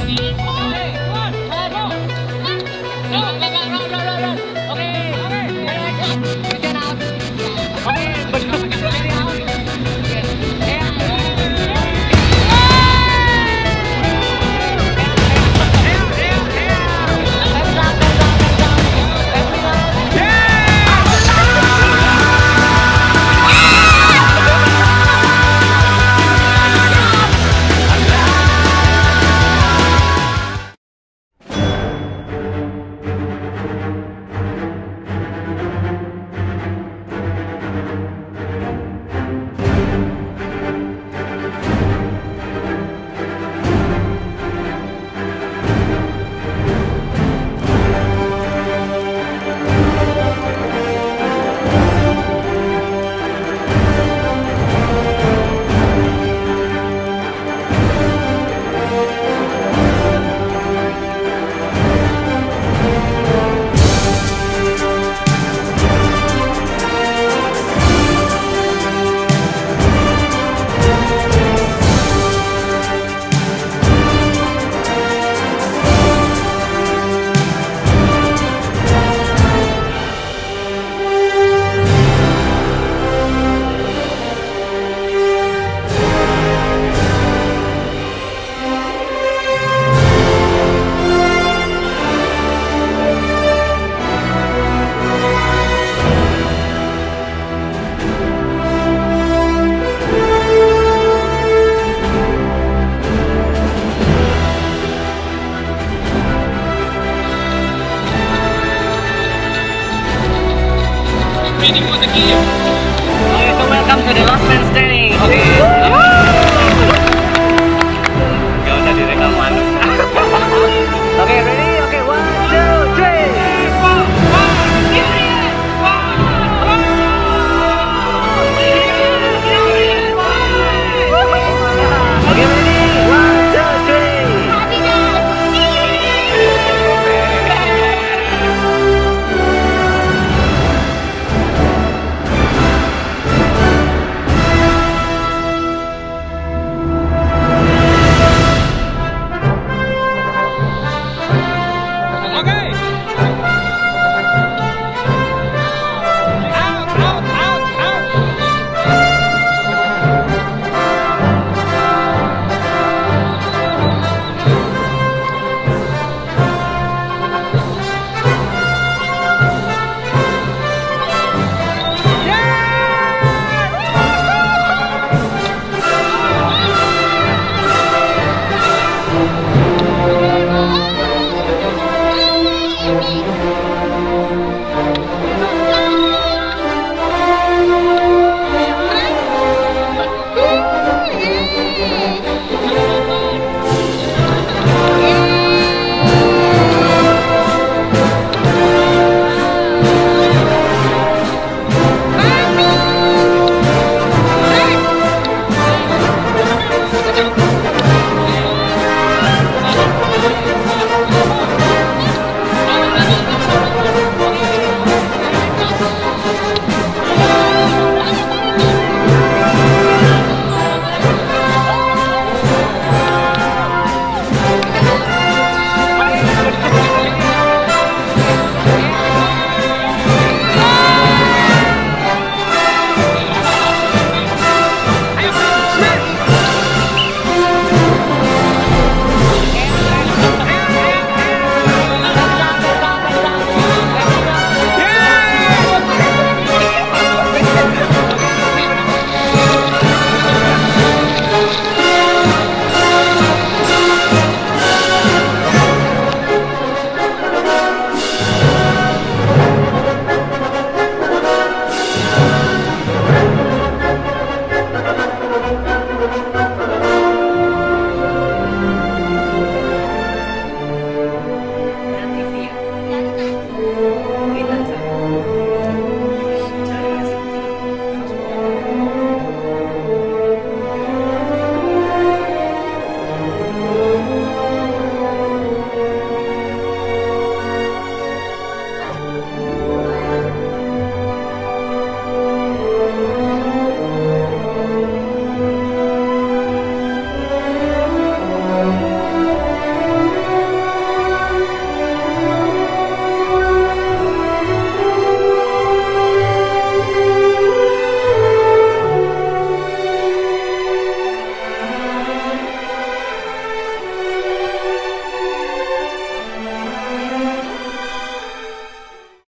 Okay, so welcome to the Last Man Standing. Okay.